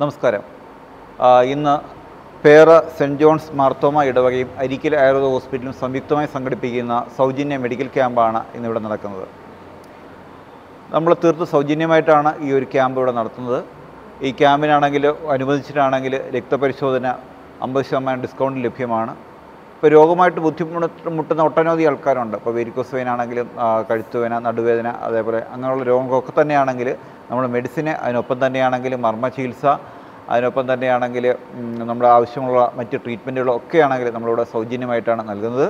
നമസ്കാരം. ഇന്ന് പേറ സെന്റ് ജോൺസ് മാർത്തോമ ഇടവകയും അരിക്കൽ ആയുർവേദ ഹോസ്പിറ്റലും സംയുക്തമായി സംഘടിപ്പിക്കുന്ന സൗജന്യ മെഡിക്കൽ ക്യാമ്പാണ് ഇന്നിവിടെ നടക്കുന്നത്. നമ്മൾ തീർത്ത് സൗജന്യമായിട്ടാണ് ഈ ഒരു ക്യാമ്പ് ഇവിടെ നടത്തുന്നത്. ഈ ക്യാമ്പിനാണെങ്കിൽ അനുവദിച്ചിട്ടാണെങ്കിൽ രക്തപരിശോധന അമ്പത് ശതമാനം ഡിസ്കൗണ്ട് ലഭ്യമാണ്. ഇപ്പോൾ രോഗമായിട്ട് ബുദ്ധിമുട്ട് മുട്ടുന്ന ഒട്ടനവധി ആൾക്കാരുണ്ട്. ഇപ്പോൾ വെരിക്കോസ് വെയിൻ ആണെങ്കിലും കഴുത്തുവേന നടുവേദന അതേപോലെ അങ്ങനെയുള്ള രോഗങ്ങളൊക്കെ തന്നെയാണെങ്കിൽ നമ്മൾ മെഡിസിന് അതിനൊപ്പം തന്നെയാണെങ്കിൽ മർമ്മ ചികിത്സ അതിനൊപ്പം തന്നെയാണെങ്കിൽ നമ്മുടെ ആവശ്യമുള്ള മറ്റ് ട്രീറ്റ്മെന്റുകളൊക്കെ ആണെങ്കിൽ നമ്മളിവിടെ സൗജന്യമായിട്ടാണ് നൽകുന്നത്.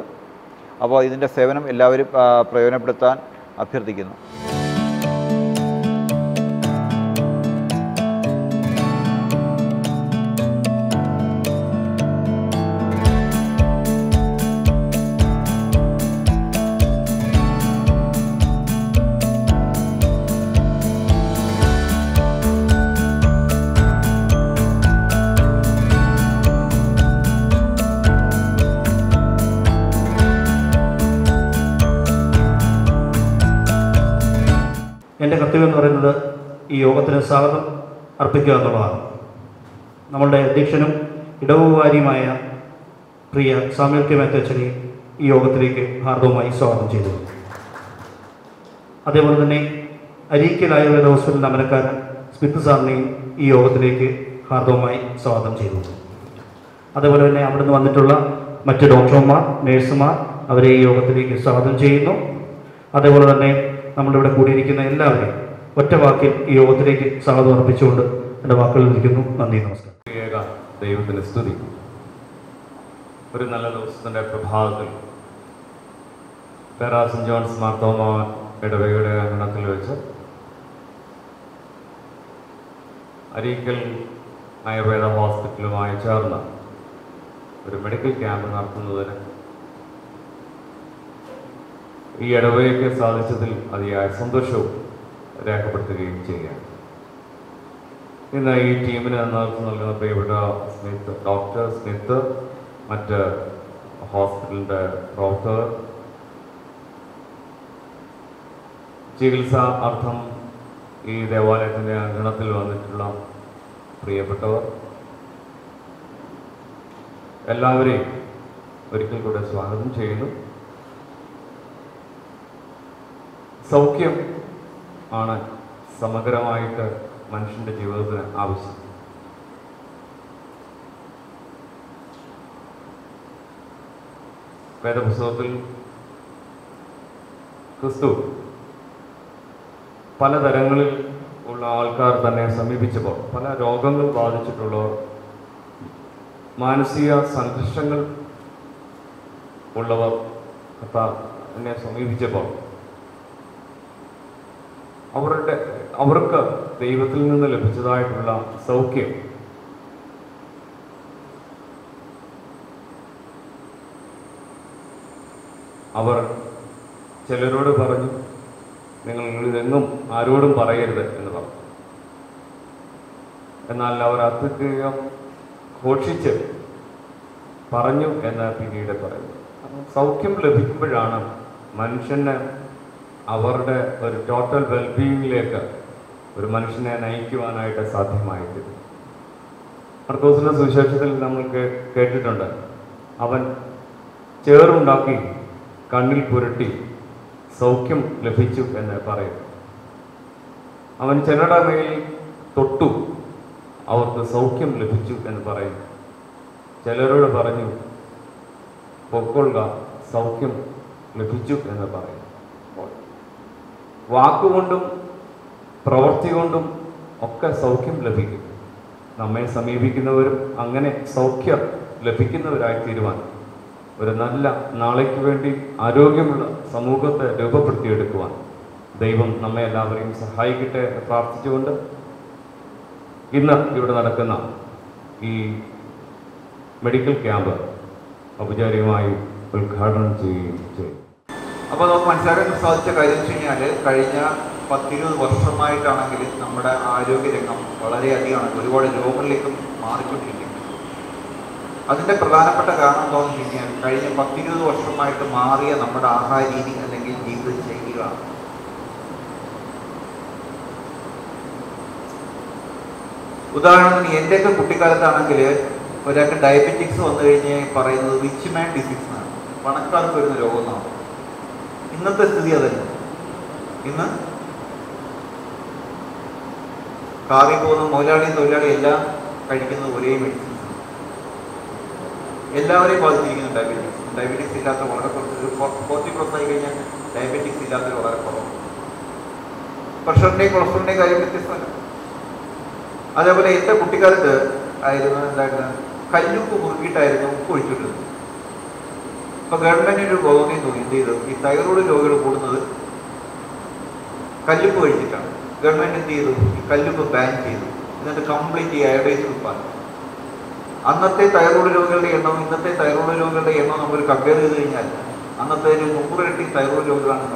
അപ്പോൾ ഇതിന്റെ സേവനം എല്ലാവരും പ്രയോജനപ്പെടുത്താൻ അഭ്യർത്ഥിക്കുന്നു. എന്റെ കർത്തവ്യം എന്ന് പറയുന്നത് ഈ യോഗത്തിന് സ്വാഗതം അർപ്പിക്കുക എന്നുള്ളതാണ്. നമ്മളുടെ അധ്യക്ഷനും ഇടവുകാരിയുമായ പ്രിയ സാമ്യൽ കെ മേത്തച്ഛനെ ഈ യോഗത്തിലേക്ക് ഹാർദവുമായി സ്വാഗതം ചെയ്തു അതേപോലെ തന്നെ അരീക്കൽ ആയുർവേദ ഹോസ്പിറ്റൽ അമരക്കാരൻ സ്മിത്ത് സാറിനെയും ഈ യോഗത്തിലേക്ക് ഹാർദവുമായി സ്വാഗതം ചെയ്തു അതേപോലെ തന്നെ അവിടെ നിന്ന് വന്നിട്ടുള്ള മറ്റ് ഡോക്ടർമാർ നഴ്സുമാർ അവരെ ഈ യോഗത്തിലേക്ക് സ്വാഗതം ചെയ്യുന്നു. അതേപോലെ തന്നെ നമ്മളിവിടെ കൂടിയിരിക്കുന്ന എല്ലാവരെയും ഒറ്റ വാക്കിൽ ഈ യോഗത്തിലേക്ക് സ്വാഗതം അർപ്പിച്ചുകൊണ്ട് എന്റെ വാക്കുകൾ നിൽക്കുന്നു. നന്ദി നമസ്കാരം. ദൈവത്തിന് സ്തുതി. ഒരു നല്ല ദിവസത്തിന്റെ പ്രഭാതത്തിൽ പേരാസൻ ജോൺസ് മാർത്തോമ ഇടവകയുടെ അങ്കണത്തിൽ വെച്ച് അരീക്കൽ ആയുർവേദ ഹോസ്പിറ്റലുമായി ചേർന്ന് ഒരു മെഡിക്കൽ ക്യാമ്പ് നടത്തുന്നതിന് ഈ ഇടവയൊക്കെ സാധിച്ചതിൽ അതിയായ സന്തോഷവും രേഖപ്പെടുത്തുകയും ചെയ്യുകയാണ്. ഇന്ന് ഈ ടീമിന് നേതൃത്വം നൽകുന്ന പ്രിയപ്പെട്ട സ്മിത്ത് ഡോക്ടർ സ്മിത്ത് മറ്റ് ഹോസ്പിറ്റലിന്റെ പ്രവർത്തകർ ചികിത്സ അർത്ഥം ഈ ദേവാലയത്തിന്റെ അങ്കണത്തിൽ വന്നിട്ടുള്ള പ്രിയപ്പെട്ടവർ എല്ലാവരെയും ഒരിക്കൽ കൂടെ സ്വാഗതം ചെയ്യുന്നു. സൗഖ്യം ആണ് സമഗ്രമായിട്ട് മനുഷ്യന്റെ ജീവിതത്തിന് ആവശ്യം. വേദപുസ്തകത്തിൽ ക്രിസ്തു പലതരങ്ങളിൽ ഉള്ള ആൾക്കാർ തന്നെ സമീപിച്ചപ്പോൾ പല രോഗങ്ങൾ ബാധിച്ചിട്ടുള്ളവർ മാനസിക സംഘർഷങ്ങൾ ഉള്ളവർ എന്നെ സമീപിച്ചപ്പോൾ അവരുടെ അവർക്ക് ദൈവത്തിൽ നിന്ന് ലഭിച്ചതായിട്ടുള്ള സൗഖ്യം. അവർ ചിലരോട് പറഞ്ഞു നിങ്ങൾ ഇതെങ്ങും ആരോടും പറയരുത് എന്ന് പറഞ്ഞു. എന്നാൽ അവർ അത്യധികം ഘോഷിച്ച് പറഞ്ഞു എന്ന് പിന്നീട് പറയുന്നു സൗഖ്യം ലഭിക്കുമ്പോഴാണ് മനുഷ്യന് അവരുടെ ഒരു ടോട്ടൽ വെൽബീയിങ്ങിലേക്ക് ഒരു മനുഷ്യനെ നയിക്കുവാനായിട്ട് സാധ്യമായിട്ടില്ല. മർക്കോസിന്റെ സുവിശേഷത്തിൽ നമ്മൾ കേട്ടിട്ടുണ്ട്. അവൻ ചേറുണ്ടാക്കി കണ്ണിൽ പുരട്ടി സൗഖ്യം ലഭിച്ചു എന്ന് പറയും അവൻ ചിലരുടെ മേൽ തൊട്ടു അവർക്ക് സൗഖ്യം ലഭിച്ചു എന്ന് പറയും ചിലരോട് പറഞ്ഞു പൊക്കൊള്ളുക സൗഖ്യം ലഭിച്ചു എന്ന് പറയും വാക്കുകൊണ്ടും പ്രവൃത്തി കൊണ്ടും ഒക്കെ സൗഖ്യം ലഭിക്കും. നമ്മെ സമീപിക്കുന്നവരും അങ്ങനെ സൗഖ്യം ലഭിക്കുന്നവരായി തീരുവാൻ ഒരു നല്ല നാളേക്ക് വേണ്ടി ആരോഗ്യമുള്ള സമൂഹത്തെ രൂപപ്പെടുത്തിയെടുക്കുവാൻ ദൈവം നമ്മെ എല്ലാവരെയും സഹായിക്കട്ടെ പ്രാർത്ഥിച്ചുകൊണ്ട് ഇന്ന് ഇവിടെ നടക്കുന്ന ഈ മെഡിക്കൽ ക്യാമ്പ് ഔപചാരികമായി ഉദ്ഘാടനം ചെയ്യുകയും ചെയ്യും അപ്പോൾ നമുക്ക് മനസ്സിലാക്കാൻ സാധിച്ച കാര്യം എന്ന് വെച്ച് കഴിഞ്ഞാൽ കഴിഞ്ഞ പത്തിരുപത് വർഷമായിട്ടാണെങ്കിൽ നമ്മുടെ ആരോഗ്യരംഗം വളരെയധികം ഒരുപാട് രോഗങ്ങളിലേക്കും മാറിക്കൊണ്ടിരിക്കുന്നു. അതിന്റെ പ്രധാനപ്പെട്ട കാരണം എന്താണെന്ന് വെച്ച് കഴിഞ്ഞാൽ കഴിഞ്ഞ പത്തിരുപത് വർഷമായിട്ട് മാറിയ നമ്മുടെ ആഹാര രീതി അല്ലെങ്കിൽ ജീവിത ശൈലികളാണ്. ഉദാഹരണത്തിന് എന്റെയൊക്കെ കുട്ടിക്കാലത്താണെങ്കിൽ ഒരാൾക്ക് ഡയബറ്റിക്സ് വന്നു കഴിഞ്ഞ് പറയുന്നത് റിച്ച് മാൻ ഡിസീസ് എന്നാണ്. പണക്കാർക്ക് വരുന്ന രോഗം എന്നാണ്. ഇന്നത്തെ സ്ഥിതി അതല്ല. ഇന്ന് കാറിൽ പോകുന്ന മുതലാളിയും തൊഴിലാളിയും എല്ലാം കഴിക്കുന്നത് ഒരേ മെഡിസിൻ എല്ലാവരെയും ബാധിച്ചിരിക്കുന്നു ഡയബറ്റിക്സ് ഡയബറ്റിക്സ് ഇല്ലാത്ത വളരെ കുറച്ച് ഒരു ഫോർട്ടി പ്ലസ് ആയി കഴിഞ്ഞാൽ ഡയബറ്റിക്സ് ഇല്ലാത്ത വളരെ കുറവാണ്. പ്രഷറിന്റെയും കൊളസ്ട്രോളിന്റെയും കാര്യം വ്യത്യസ്തമല്ല. അതേപോലെ എന്റെ കുട്ടിക്കാലത്ത് ആയിരുന്നു എന്തായിരുന്നു? കല്ലുപ്പ് മുറുക്കിയിട്ടായിരുന്നു ഉപ്പ് അപ്പോൾ ഗവൺമെന്റിന്റെ ഒരു ബോധം തോന്നി എന്ത് ചെയ്തു. ഈ തൈറോയ്ഡ് രോഗികൾ കൂടുന്നത് കല്ലുപ്പ് കഴിച്ചിട്ടാണ്. ഗവൺമെന്റ് എന്ത് ചെയ്തു? ഈ കല്ലുപ്പ് ബാൻ ചെയ്തു. എന്നിട്ട് കംപ്ലീറ്റ് ഈ അയോഡൈസ് ഉൽപ്പാദനം അന്നത്തെ തൈറോയ്ഡ് രോഗികളുടെ എണ്ണം ഇന്നത്തെ തൈറോയ്ഡ് രോഗികളുടെ എണ്ണം നമ്മൾ കമ്പയർ ചെയ്ത് കഴിഞ്ഞാൽ അന്നത്തെ ഒരു നൂറിരട്ടി തൈറോയ്ഡ് രോഗികളാണ്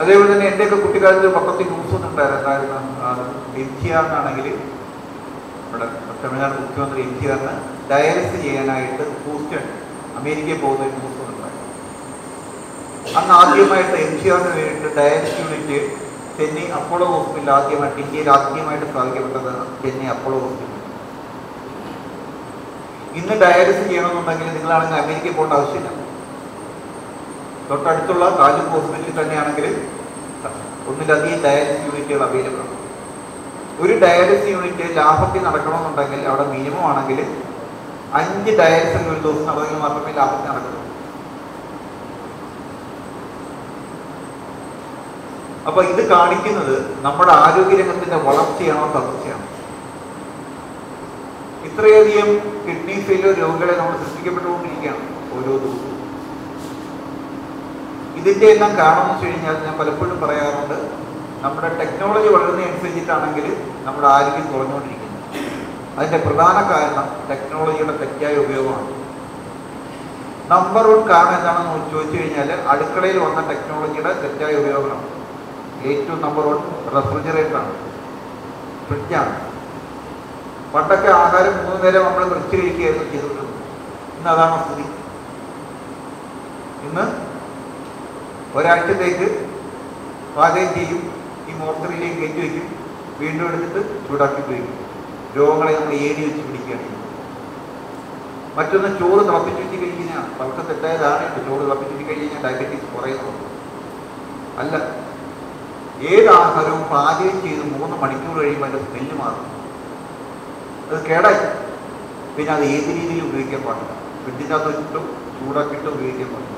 അതേപോലെ തന്നെ എന്റെയൊക്കെ കുട്ടിക്കാലത്ത് പത്രത്തിൽ ന്യൂസ് ഒന്നും ഉണ്ടായിരുന്നു വിദ്യ എന്നാണെങ്കിൽ ഇവിടെ തമിഴ്നാട് മുഖ്യമന്ത്രി വിദ്യ ജി ആറിന് ചെയ്യാനായിട്ട് ഹൂസ്റ്റൺ അമേരിക്കയിൽ പോകുന്ന ഒരു അന്ന് ആദ്യമായിട്ട് എൻ ജി ആറിന് വേണ്ടിയിട്ട് dialysis unit Chennai Apollo hospital ആദ്യമായിട്ട് ഇന്ത്യയിൽ ആദ്യമായിട്ട് സ്ഥാപിക്കപ്പെട്ടത് ചെന്നൈ അപ്പോളോ ഹോസ്പിറ്റൽ ഇന്ന് ഡയാലിസിസ് ചെയ്യണമെന്നുണ്ടെങ്കിൽ നിങ്ങളാണെങ്കിൽ അമേരിക്കയിൽ പോകേണ്ട ആവശ്യമില്ല. തൊട്ടടുത്തുള്ള താലൂക്ക് ഹോസ്പിറ്റലിൽ തന്നെയാണെങ്കിൽ ഒന്നിലധികം ഡയാലിസിസ് യൂണിറ്റുകൾ അവൈലബിൾ ആണ്. ഒരു ഡയാലിസിസ് യൂണിറ്റ് ലാഭത്തിൽ നടക്കണമെന്നുണ്ടെങ്കിൽ അവിടെ മിനിമം ആണെങ്കിൽ അഞ്ച് ഡയറക്ഷൻ ഒരു ദിവസം നടന്നെങ്കിൽ മാത്രമേ ലാഭത്തിൽ നടക്കുള്ളൂ അപ്പൊ ഇത് കാണിക്കുന്നത് നമ്മുടെ ആരോഗ്യരംഗത്തിന്റെ വളർച്ചയാണോ തളർച്ചയാണോ? ഇത്രയധികം കിഡ്നി ഫെയിലോ രോഗികളെ നമ്മൾ സൃഷ്ടിക്കപ്പെട്ടുകൊണ്ടിരിക്കുകയാണ് ഓരോ ദിവസവും. ഇതിന്റെ എല്ലാം കാരണം എന്ന് വെച്ച് കഴിഞ്ഞാൽ ഞാൻ പലപ്പോഴും പറയാറുണ്ട് നമ്മുടെ ടെക്നോളജി വളരുന്നതനുസരിച്ചിട്ടാണെങ്കിൽ നമ്മുടെ ആരോഗ്യം കുറഞ്ഞുകൊണ്ടിരിക്കുന്നത് അതിന്റെ പ്രധാന കാരണം ടെക്നോളജിയുടെ തെറ്റായ ഉപയോഗമാണ്. നമ്പർ വൺ കാരണം എന്താണെന്ന് ചോദിച്ചു കഴിഞ്ഞാൽ അടുക്കളയിൽ വന്ന ടെക്നോളജിയുടെ തെറ്റായ ഉപയോഗമാണ്. ഏറ്റവും നമ്പർ വൺ റെഫ്രിജറേറ്ററാണ് ഫ്രിഡ്ജാണ് പണ്ടൊക്കെ ആഹാരം മൂന്ന് നേരം നമ്മൾ ഫ്രിഡ്ജ് കഴിക്കുകയായിരുന്നു ചെയ്തിട്ടുള്ളത് ഇന്ന് അതാണ് സ്ഥിതി. ഇന്ന് ഒരാഴ്ചത്തേക്ക് പാചകം ചെയ്യും. ഈ മോർച്ചറിയിലേക്ക് കയറ്റി വയ്ക്കും. വീണ്ടും എടുത്തിട്ട് ചൂടാക്കി ഉപയോഗിക്കും. രോഗങ്ങളെ നമ്മൾ ഏടി വെച്ച് പിടിക്കുകയാണ് മറ്റൊന്ന് ചോറ് തിളപ്പിച്ച് വെച്ച് കഴിഞ്ഞാൽ പലർക്കും തെറ്റായതാണ് ചോറ് തിളപ്പിച്ച് വെച്ച് കഴിഞ്ഞാൽ ഡയബറ്റീസ് കുറയുന്നുണ്ട് അല്ല ഏത് ആഹാരവും പാചകം ചെയ്ത് മൂന്ന് മണിക്കൂർ കഴിയുമ്പോൾ അതിന്റെ സ്മെല്ല് മാറും. അത് കേടായി. പിന്നെ അത് ഏത് രീതിയിൽ ഉപയോഗിക്കാൻ പാടില്ല. ഫ്രിഡ്ജിനകത്ത് വെച്ചിട്ടും ചൂടാക്കിയിട്ടും ഉപയോഗിക്കാൻ പാടില്ല.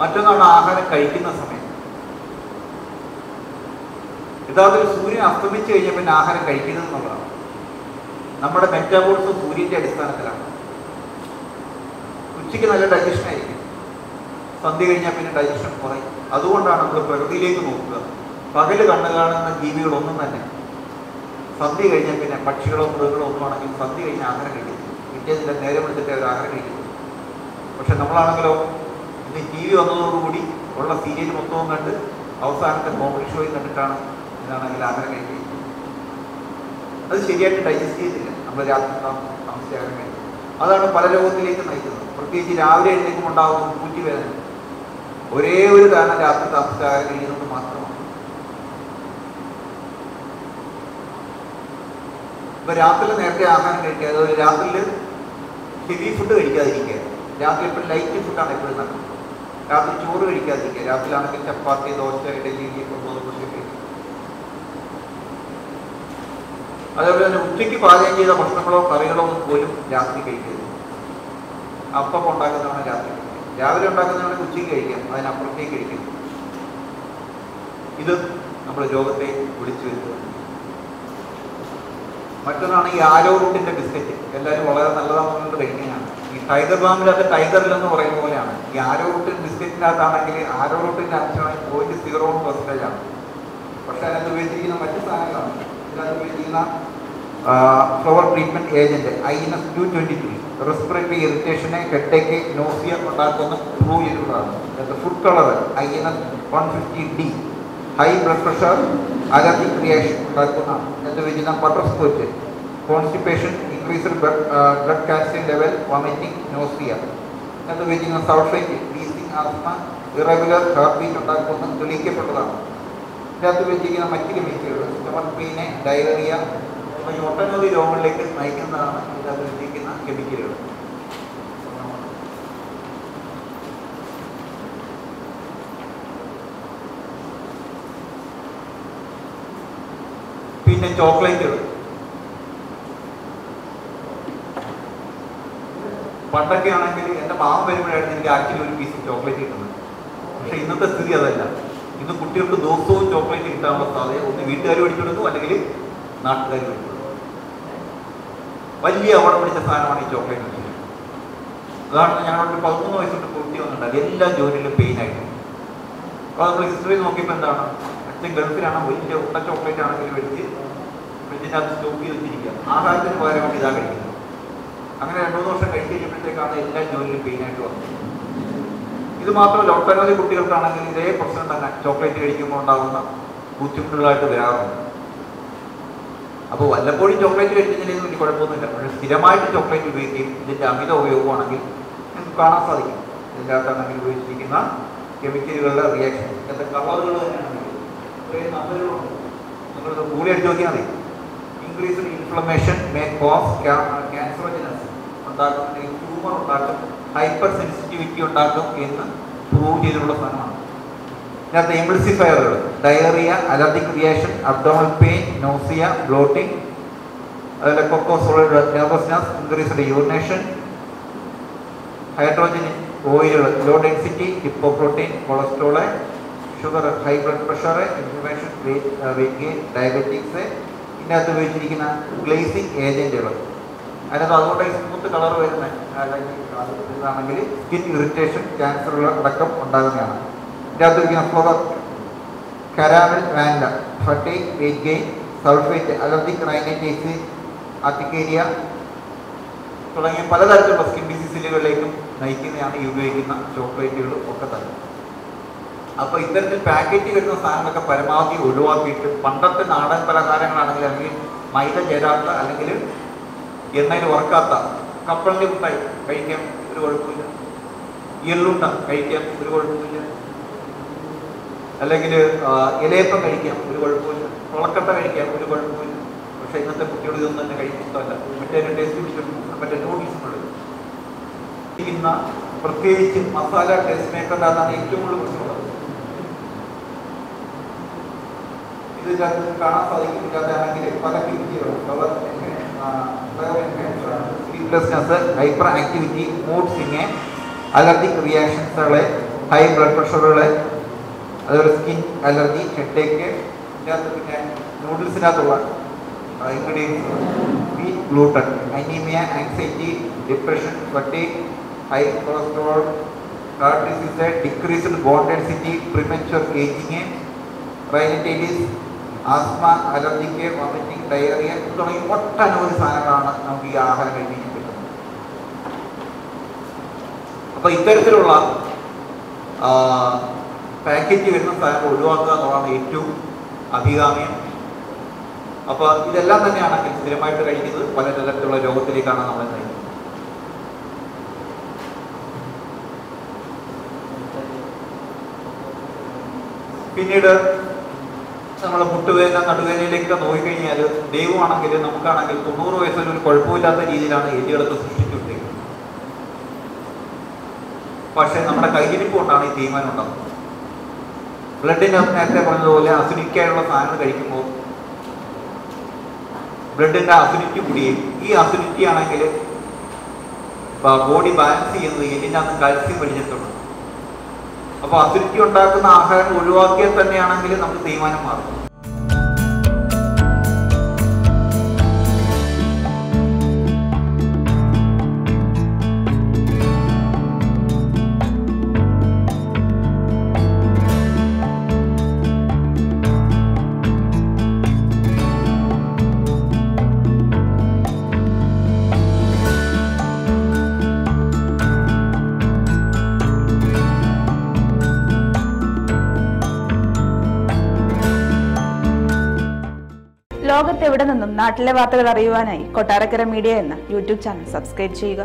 മറ്റൊന്നാണ് ആഹാരം കഴിക്കുന്ന സമയം. യഥാർത്ഥത്തിൽ സൂര്യൻ അസ്തമിച്ചു കഴിഞ്ഞാൽ പിന്നെ ആഹാരം കഴിക്കുന്നത് എന്നുള്ളതാണ്. നമ്മുടെ മെറ്റാബോളിസം സൂര്യന്റെ അടിസ്ഥാനത്തിലാണ്. ഉച്ചയ്ക്ക് നല്ല ഡൈജഷൻ ആയിരിക്കും. സന്ധ്യ കഴിഞ്ഞാൽ പിന്നെ ഡൈജഷൻ കുറയും. അതുകൊണ്ടാണ് നമ്മൾ പ്രകൃതിയിലേക്ക് നോക്കുക. പകൽ കണ്ണു കാണുന്ന ജീവികളൊന്നും തന്നെ. സന്ധ്യ കഴിഞ്ഞാൽ പിന്നെ പക്ഷികളോ മൃഗങ്ങളോ ഒന്നും ആണെങ്കിൽ സന്ധ്യ കഴിഞ്ഞാൽ ആഹാരം കഴിക്കും. പിറ്റേതില്ല നേരം എടുത്തിട്ട് അവർ ആഹാരം കഴിക്കും. പക്ഷെ നമ്മളാണെങ്കിലോ ഇന്ന് ടി വി വന്നതോടുകൂടി ഉള്ള സീരിയൽ മൊത്തവും കണ്ട് അവസാനത്തെ കോമഡി ഷോയും കണ്ടിട്ടാണ് ഇതാണെങ്കിൽ ആഹാരം കഴിക്കുന്നത് അത് ശരിയായിട്ട് ഡൈജസ്റ്റ് ചെയ്തില്ല. നമ്മൾ രാത്രി താമ- താമസിച്ച് ആഹാരം കഴിക്കും അതാണ് പല രോഗത്തിലേക്ക് നയിക്കുന്നത്. പ്രത്യേകിച്ച് രാവിലെ എഴുന്നേക്കും ഉണ്ടാകുന്ന പൂറ്റി വേദന ഒരേ ഒരു കാരണം രാത്രി താമസിച്ച് ആഹാരം കഴിക്കുന്നത് മാത്രമാണ്. ഇപ്പൊ രാത്രി നേരത്തെ ആഹാരം കഴിക്കുക. അതുപോലെ രാത്രിയിൽ ഹെവി ഫുഡ് കഴിക്കാതിരിക്കുക. രാത്രി ഇപ്പോൾ ലൈറ്റ് ഫുഡാണ് എപ്പോഴും നല്ലത്. രാത്രി ചോറ് കഴിക്കാതിരിക്കുക. രാത്രിയിലാണെങ്കിൽ ചപ്പാത്തി ദോശ ഇഡലി ഗോതമ്പൊക്കെ കഴിക്കും അതേപോലെ തന്നെ ഉച്ചയ്ക്ക് പാചകം ചെയ്ത ഭക്ഷണങ്ങളോ കറികളോ ഒന്നും പോലും രാത്രി കഴിക്കരുത്. അപ്പം ഉണ്ടാക്കുന്നതാണ് രാത്രി. രാവിലെ ഉണ്ടാക്കുന്നതാണ് ഉച്ചയ്ക്ക് കഴിക്കാം അതിനപ്പുറത്തേക്ക് കഴിക്കരുത്. ഇത് നമ്മുടെ രോഗത്തെ വിളിച്ചു വരുന്നത് മറ്റൊന്നാണ് ഈ ആരോഗ്യത്തിന്റെ ബിസ്ക്കറ്റ്. എല്ലാവരും വളരെ നല്ലതാണെന്ന് കഴിക്കുന്നതാണ് ഈ ടൈഗർ ബാമിലകത്ത് ടൈഗറിൽ എന്ന് പറയുന്ന പോലെയാണ്. ഈ ആരോ റൂട്ടിൻ ബിസ്ക്കറ്റിനകത്താണെങ്കിൽ ആരോഗ്യത്തിന്റെ അംശമായി പോയിന്റ് സീറോ പെർസെന്റേജ് ആണ് പക്ഷെ അതിനകത്ത് ഉപയോഗിച്ചിരിക്കുന്ന മറ്റു സാധനങ്ങളാണ്. ഉപയോഗിച്ചിരിക്കുന്ന flour treatment agent I N S two twenty three respiratory ഇറിറ്റേഷനെ headache nausea ഉണ്ടാക്കുന്ന പ്രൂവ് ചെയ്തിട്ടുള്ളതാണ് food colour I N S one fifty D high blood pressure allergic reaction ഉണ്ടാക്കുന്ന എന്ന് വെച്ചാൽ butterscotch constipation increased blood calcium level vomiting nausea എന്ന് വെച്ചാൽ sulphate wheezing asthma irregular heartbeat ഉണ്ടാക്കുന്ന തെളിയിക്കപ്പെട്ടതാണ്. ഇതിനകത്ത് വെച്ചിരിക്കുന്ന മറ്റൊരു കെമിക്കലുകൾ സ്റ്റമക് പെയിന് ഡയറിയ തുടങ്ങിയ ഒട്ടനവധി രോഗങ്ങളിലേക്ക് നയിക്കുന്നതാണ് ഇതിനകത്ത് വെച്ചിരിക്കുന്ന കെമിക്കലുകൾ. പിന്നെ ചോക്ലേറ്റുകൾ. പണ്ടൊക്കെ ആണെങ്കിൽ എന്റെ മാമൻ വരുമ്പോഴായിരുന്നു എനിക്ക് ആക്ച്വലി ഒരു പീസ് ചോക്ലേറ്റ് കിട്ടുന്നത്. പക്ഷേ ഇന്നത്തെ സ്ഥിതി അതല്ല. ഇന്ന് കുട്ടികൾക്ക് ദിവസവും ചോക്ലേറ്റ് കിട്ടാനുള്ള സാധ്യത ഒന്ന് വീട്ടുകാർ മേടിച്ചെടുക്കും അല്ലെങ്കിൽ നാട്ടുകാർ മേടിച്ചെടുക്കും. വലിയ അവിടെ പിടിച്ച സാധനമാണ് ഈ ചോക്ലേറ്റ് എന്ന് ഉദാഹരണം ഞങ്ങളൊരു പതിമൂന്ന് വയസ്സുണ്ട് കുട്ടി വന്നിട്ടുണ്ട് എല്ലാ ജോലിയിലും പെയിൻ ആയിട്ട്. അപ്പോൾ നമ്മൾ ഹിസ്റ്ററി നോക്കിയപ്പോൾ എന്താണ്? അച്ഛൻ ഗൾഫിലാണ് വലിയ ഉണ്ട ചോക്ലേറ്റ് ആണെങ്കിൽ മേടിച്ച് അത് സ്റ്റോക്ക് ചെയ്ത് വെച്ചിരിക്കുക. ആഹാരത്തിന് പകരമായിട്ട് ഇതാ കഴിക്കുന്നത്. അങ്ങനെ രണ്ടു മൂന്ന് വർഷം കഴിച്ച് കഴിയുമ്പോഴത്തേക്കാണ് എല്ലാ ജോലിയിലും പെയിൻ ആയിട്ട് വന്നത്. ഇത് മാത്രമല്ല ഒട്ടനവധി കുട്ടികൾക്കാണെങ്കിൽ ഇതേ പ്രശ്നം തന്നെ. ചോക്ലേറ്റ് കഴിക്കുമ്പോൾ ഉണ്ടാകുന്ന ബുദ്ധിമുട്ടുകളായിട്ട് വരാറുണ്ട്. അപ്പോൾ വല്ലപ്പോഴും ചോക്ലേറ്റ് കഴിക്കുന്നതിന് വലിയ കുഴപ്പമൊന്നുമില്ല. പക്ഷേ സ്ഥിരമായിട്ട് ചോക്ലേറ്റ് ഉപയോഗിക്കുകയും ഇതിന്റെ അമിത ഉപയോഗമാണെങ്കിൽ നിങ്ങൾക്ക് കാണാൻ സാധിക്കും. ഇതിന്റെ അകത്താണെങ്കിൽ ഉപയോഗിച്ചിരിക്കുന്ന കെമിക്കലുകളുടെ റിയാക്ഷൻ ഇങ്ങനത്തെ കളറുകൾ തന്നെയാണെങ്കിൽ നിങ്ങളിത് കൂടി അടിച്ച് നോക്കിയാൽ മതി. Increase inflammation may cause cancerogenous ഉണ്ടാക്കും ട്യൂമർ ഉണ്ടാക്കും ഹൈപ്പർ സെൻസിറ്റിവിറ്റി ഉണ്ടാക്കും എന്ന് പ്രൂവ് ചെയ്തിട്ടുള്ള സാധനമാണ്. ഇതിനകത്ത് എംപ്ലിസിഫയറുകൾ diarrhoea allergic reaction abdominal pain nausea bloating അതുപോലെ cocoa solid nervousness increased urination hydrogen ഓയിലുകൾ low density lipoprotein cholesterol sugar high blood pressure inflammation weight gain diabetics ഇതിനകത്ത് ഉപയോഗിച്ചിരിക്കുന്ന ഗ്ലേസിംഗ് ഏജന്റുകൾ അതിനകത്ത് അതുകൊണ്ട് സ്മൂത്ത് കളർ വരുന്ന അല്ലെങ്കിൽ സ്കിൻ ഇറിറ്റേഷൻ ക്യാൻസറുകൾ അടക്കം ഉണ്ടാകുന്നതാണ്. ഇതിനകത്ത് ഇരിക്കുന്ന flour caramel vanilla fatty weight gain sulphate allergic rhinitis urticaria തുടങ്ങിയ പലതരത്തിലുള്ള സ്കിൻ ഡിസീസുകളിലേക്കും നയിക്കുന്നതാണ് ഈ ഉപയോഗിക്കുന്ന ചോക്ലേറ്റുകളും ഒക്കെ തന്നെ. അപ്പോൾ ഇത്തരത്തിൽ പാക്കറ്റ് വരുന്ന സാധനങ്ങളൊക്കെ പരമാവധി ഒഴിവാക്കിയിട്ട് പണ്ടത്തെ നാടൻ പലഹാരങ്ങളാണെങ്കിൽ അല്ലെങ്കിൽ മൈദ ചേരാത്ത അല്ലെങ്കിൽ എണ്ണയിൽ വറക്കാത്ത കപ്പലിന്റെ മുട്ടായി കഴിക്കാൻ ഒരു കുഴപ്പമില്ല. എള്ളുണ്ട കഴിക്കാൻ ഒരു കുഴപ്പമില്ല. അല്ലെങ്കിൽ ഇലയപ്പം കഴിക്കാം ഒരു കുഴപ്പമില്ല. മുളക്കട്ട കഴിക്കാം ഒരു കുഴപ്പമില്ല. പക്ഷേ ഇന്നത്തെ കുട്ടികൾ ഇതൊന്നും തന്നെ കഴിക്കുന്നതല്ല മറ്റേ ടേസ്റ്റ് പിടിച്ചിട്ടുണ്ട് മറ്റേ നൂഡിൽസ് ഇന്ന് പ്രത്യേകിച്ച് മസാല ടേസ്റ്റ് മേക്കറിന്റെ അതാണ് ഏറ്റവും കൂടുതൽ പ്രശ്നമുള്ളത്. ഇത് കാണാൻ സാധിക്കുന്നില്ലാതെ ആണെങ്കിൽ പല ഫീച്ചറുകളും colour sleeplessness hyper activity mood swing allergic റിയാക്ഷൻസുകളെ high blood പ്രഷറുകളെ അതുപോലെ സ്കിൻ അലർജി ഹെഡേക്ക് ഇതിനകത്ത് പിന്നെ നൂഡിൽസിനകത്തുള്ള ingredients wheat gluten anaemia anxiety depression fatigue high cholesterol heart disease decreased bone density premature ageing rhinitis asthma allergic vomiting diarrhoea തുടങ്ങി ഒട്ടനവധി സാധനങ്ങളാണ് നമുക്ക് ഈ ആഹാരം കഴിക്കാൻ കിട്ടുന്നത്. അപ്പൊ ഇത്തരത്തിലുള്ള പാക്കറ്റ് വരുന്ന സാധനങ്ങൾ ഒഴിവാക്കുക എന്നുള്ളതാണ് ഏറ്റവും അഭികാമ്യം. അപ്പോൾ ഇതെല്ലാം തന്നെയാണ് സ്ഥിരമായിട്ട് കഴിക്കുന്നത്. പല തരത്തിലുള്ള രോഗത്തിലേക്കാണ് നമ്മൾ നയിക്കുന്നത്. പിന്നീട് മുട്ടുവേദന നടുവേദനയിലേക്കൊക്കെ നോക്കിക്കഴിഞ്ഞാൽ ദൈവമാണെങ്കിൽ നമുക്കാണെങ്കിൽ തൊണ്ണൂറ് വയസ്സിൽ ഒരു കുഴപ്പമില്ലാത്ത രീതിയിലാണ് എല്ലുകളൊക്കെ സൃഷ്ടിച്ചുകൊണ്ടിരിക്കുന്നത് പക്ഷേ നമ്മുടെ കയ്യിരിപ്പ് കൊണ്ടാണ് ഈ തീരുമാനം ഉണ്ടാകുന്നത്. ബ്ലഡിന് നേരത്തെ പറഞ്ഞതുപോലെ അസുനിക്കായുള്ള സാധനങ്ങൾ കഴിക്കുമ്പോൾ ബ്ലഡിന്റെ അസുനിറ്റി കൂടിയും. ഈ അസുനിറ്റി ആണെങ്കിൽ ബോഡി ബാലൻസ് ചെയ്യുന്നത് എല്ലിനകത്ത് കാൽസ്യം വലിഞ്ഞിട്ടുണ്ട് അപ്പോൾ അസുനിറ്റി ഉണ്ടാക്കുന്ന ആഹാരം ഒഴിവാക്കിയാൽ തന്നെയാണെങ്കിൽ നമുക്ക് തീരുമാനം മാറും. ലോകത്തെവിടെ നിന്നും നാട്ടിലെ വാർത്തകൾ അറിയുവാനായി കൊട്ടാരക്കര മീഡിയ എന്ന യൂട്യൂബ് ചാനൽ സബ്സ്ക്രൈബ് ചെയ്യുക.